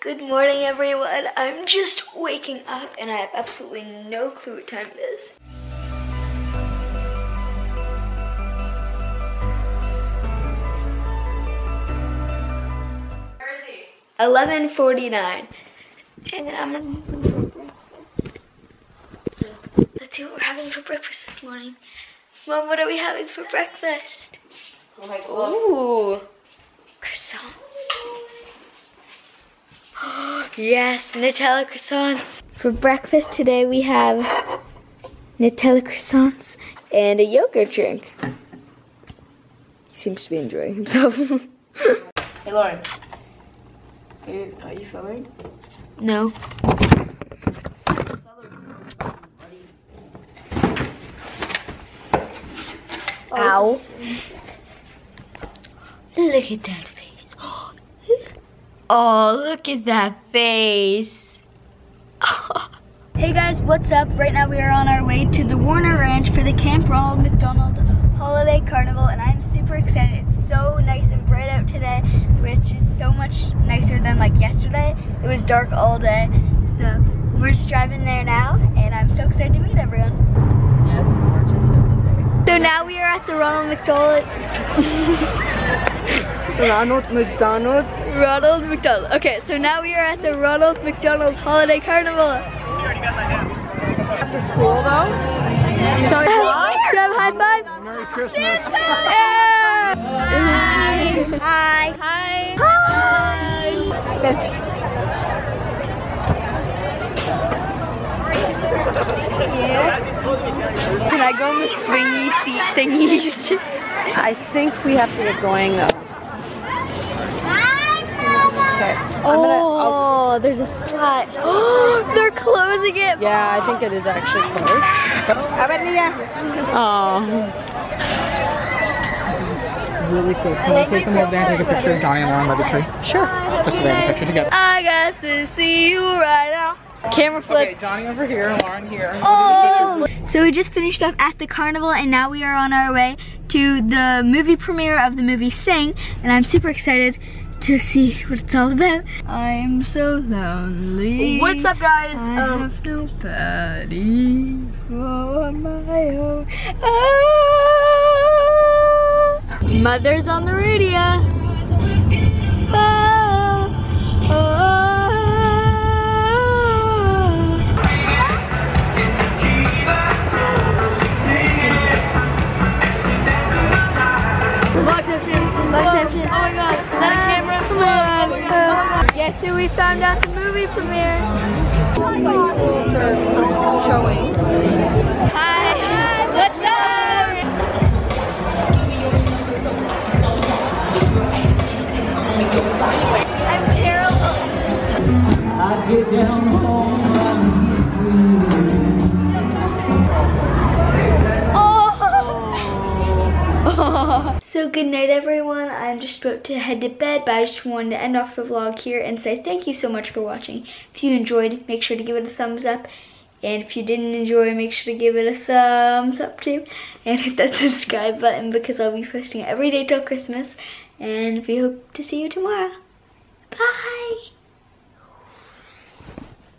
Good morning, everyone. I'm just waking up and I have absolutely no clue what time it is. Where is he? 11:49, and I'm. Let's see what we're having for breakfast this morning. Mom, what are we having for breakfast? Oh my god. Ooh, croissants. Yes, Nutella croissants. For breakfast today, we have Nutella croissants and a yogurt drink. He seems to be enjoying himself. Hey Lauren. Are you, are you filming? no. Ow. Look at that. Oh, look at that face. hey guys, what's up? Right now we are on our way to the Warner Ranch for the Camp Ronald McDonald Holiday Carnival and I'm super excited. It's so nice and bright out today, which is so much nicer than like yesterday. It was dark all day. So we're just driving there now and I'm so excited to meet everyone. Yeah, it's gorgeous out today. So now we are at the Ronald McDonald Ronald McDonald. Ronald McDonald. Okay, so now we are at the Ronald McDonald Holiday Carnival. At the school though. So it's Can I have a high five? Merry Christmas. Yeah! Hi. Hi. Hi. Hi. Can I go on the swingy seat thingies? I think we have to get going though. Okay. I'm gonna- Oh, there's a slide. Oh, they're closing it. yeah, I think it is actually closed. How about Nia? Oh. Really cool. Can I take a more van take a picture of Johnny and Lauren by the tree? Sure. Just so they have a picture together. I got to see you right now. Camera flip. Okay, Johnny over here, Lauren here. Oh! So we just finished up at the carnival and now we are on our way to the movie premiere of the movie Sing and I'm super excited to see what it's all about. I'm so lonely. What's up guys? I Um, have nobody for my own. Ah. Mother's on the radio. Who we found out the movie premiere? Showing. Hi. What's up? I'm terrible. I get down home good night everyone. I'm just about to head to bed, but I just wanted to end off the vlog here and say thank you so much for watching. If you enjoyed, make sure to give it a thumbs up. And if you didn't enjoy, make sure to give it a thumbs up too. And hit that subscribe button because I'll be posting every day till Christmas. And we hope to see you tomorrow. Bye!